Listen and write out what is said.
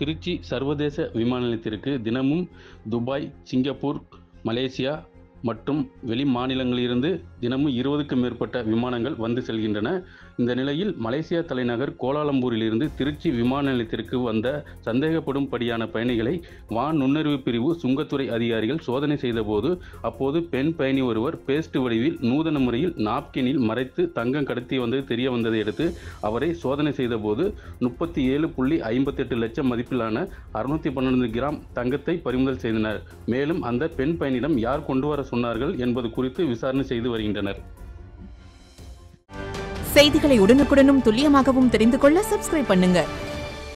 திருச்சி சர்வதேச விமான நிலையத்திற்கு தினமும் துபாய் சிங்கப்பூர் மலேசியா மற்றும் வெளி மாநிலங்களிலிருந்து தினமும் இருபதுக்கும் மேற்பட்ட விமானங்கள் வந்து செல்கின்றன. இந்த நிலையில் மலேசியா தலைநகர் கோலாலம்பூரிலிருந்து திருச்சி விமான நிலையத்திற்கு வந்த சந்தேகப்படும்படியான பயணிகளை வான் நுண்ணறிவு பிரிவு சுங்கத்துறை அதிகாரிகள் சோதனை செய்தபோது அப்போது பெண் பயணி ஒருவர் பேஸ்ட் வடிவில் நூதன முறையில் நாப்கினில் மறைத்து தங்கம் கடத்தி வந்தது தெரிய வந்ததை அடுத்து அவரை சோதனை செய்தபோது முப்பத்தி ஏழு புள்ளி ஐம்பத்தெட்டு லட்சம் மதிப்பிலான அறுநூத்தி பன்னெண்டு கிராம் தங்கத்தை பறிமுதல் செய்தனர். மேலும் அந்த பெண் பயணியிடம் யார் கொண்டு வர சொன்னார்கள் என்பது குறித்து விசாரணை செய்து வருகின்றனர். செய்திகளை உடனுக்குடனும் துல்லியமாகவும் தெரிந்து கொள்ள சப்ஸ்கிரைப் பண்ணுங்க.